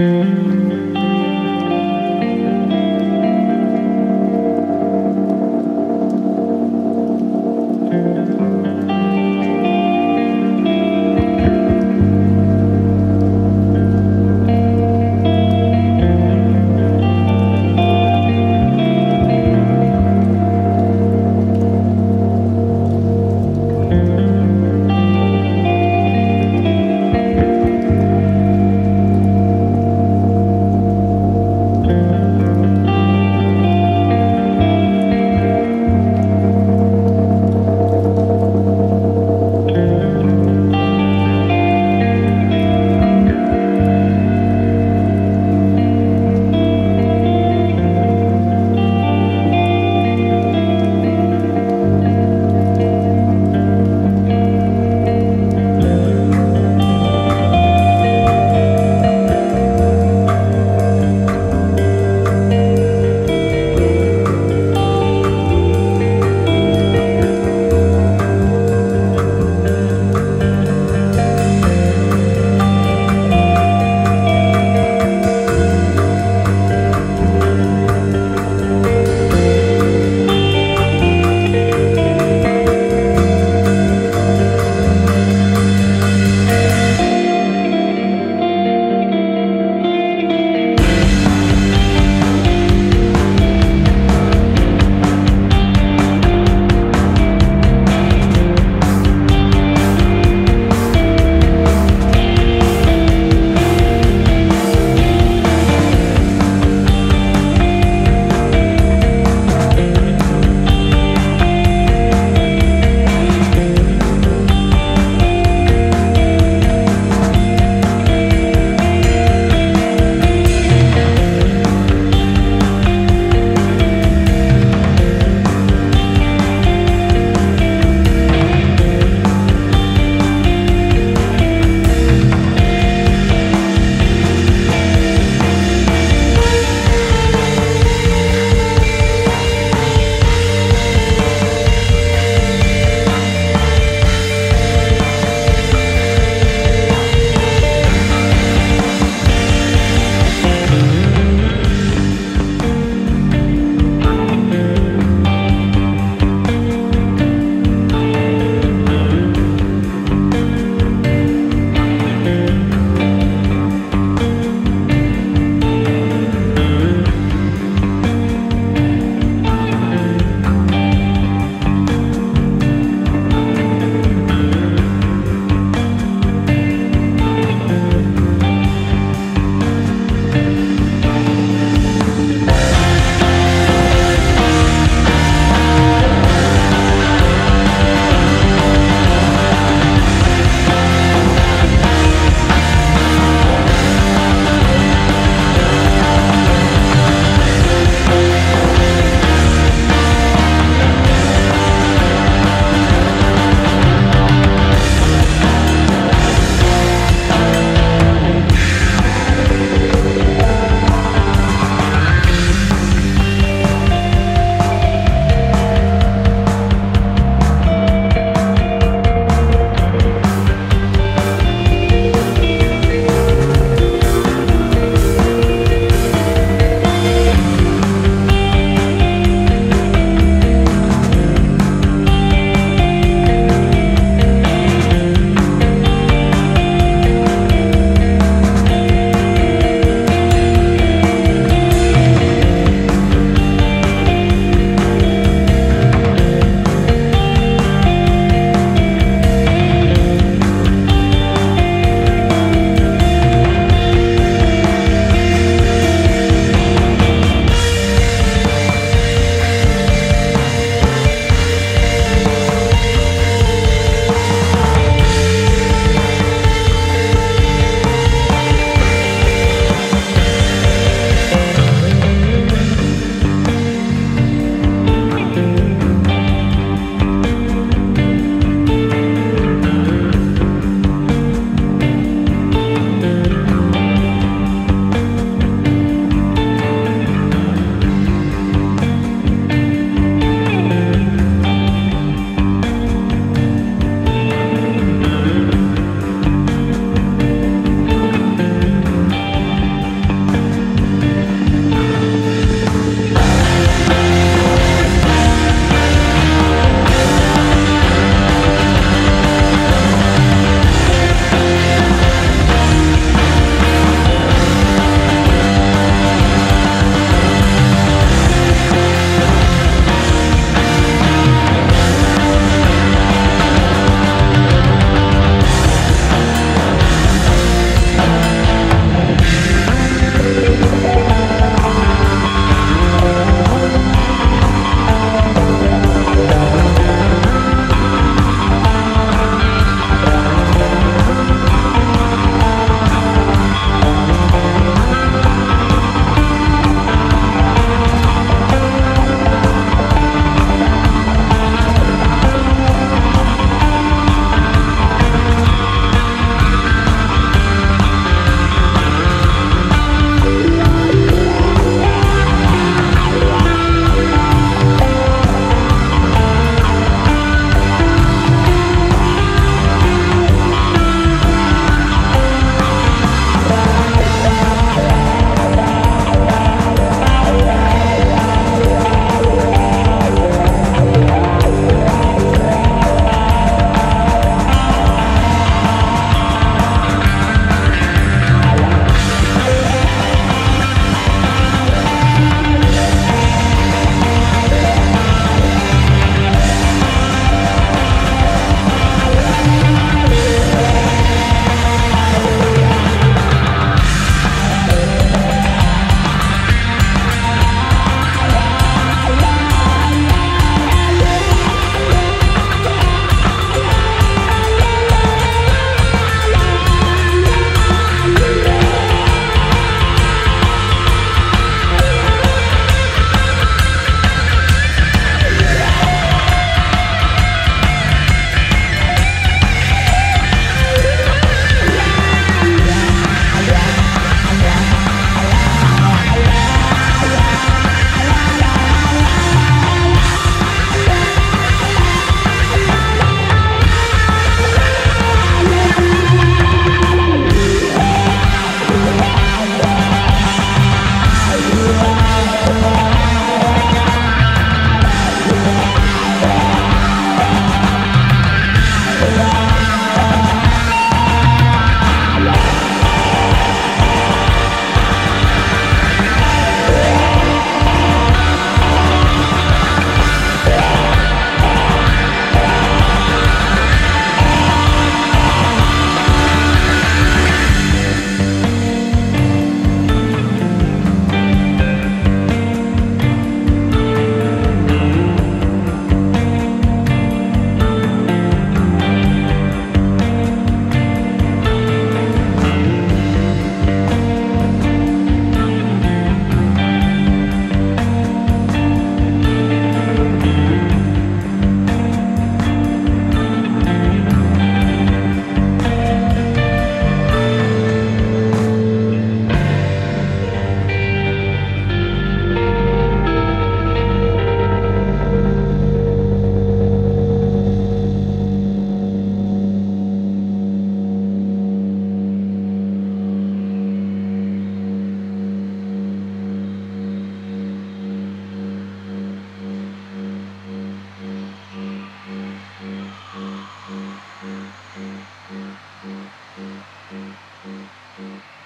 Música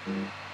Mm-hmm.